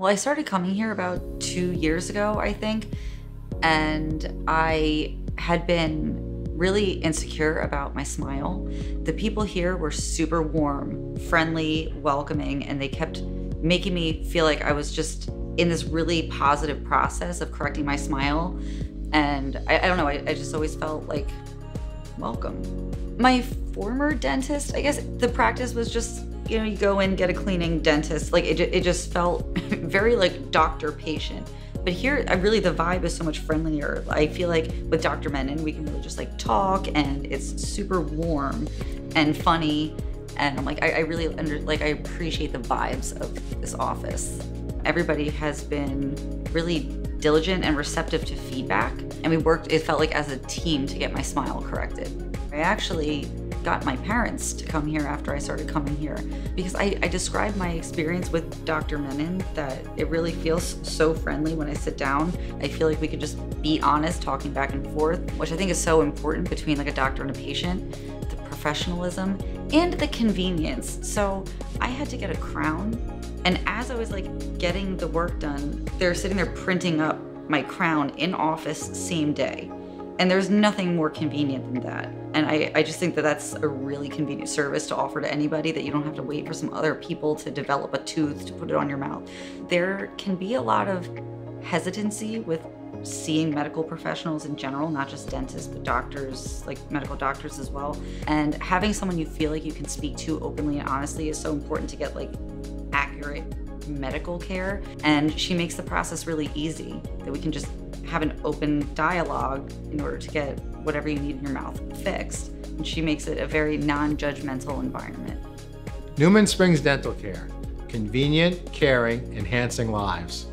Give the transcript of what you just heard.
Well, I started coming here about two years ago, I think, and I had been really insecure about my smile. The people here were super warm, friendly, welcoming, and they kept making me feel like I was just in this really positive process of correcting my smile. And I, I don't know, I, I just always felt like welcome. My former dentist, I guess the practice was just you know, you go in, get a cleaning dentist. Like it, it just felt very like doctor patient. But here, I really, the vibe is so much friendlier. I feel like with Dr. Menon, we can really just like talk and it's super warm and funny. And I'm like, I, I really under, like, I appreciate the vibes of this office. Everybody has been really diligent and receptive to feedback. And we worked, it felt like as a team to get my smile corrected. I actually got my parents to come here after I started coming here because I, I described my experience with Dr. Menon that it really feels so friendly when I sit down. I feel like we could just be honest, talking back and forth, which I think is so important between like a doctor and a patient, the professionalism and the convenience. So I had to get a crown and as I was like getting the work done, they're sitting there printing up my crown in office same day. And there's nothing more convenient than that. And I, I just think that that's a really convenient service to offer to anybody that you don't have to wait for some other people to develop a tooth to put it on your mouth. There can be a lot of hesitancy with seeing medical professionals in general, not just dentists, but doctors, like medical doctors as well. And having someone you feel like you can speak to openly and honestly is so important to get like accurate medical care. And she makes the process really easy that we can just have an open dialogue in order to get whatever you need in your mouth fixed. And she makes it a very non-judgmental environment. Newman Springs Dental Care, convenient, caring, enhancing lives.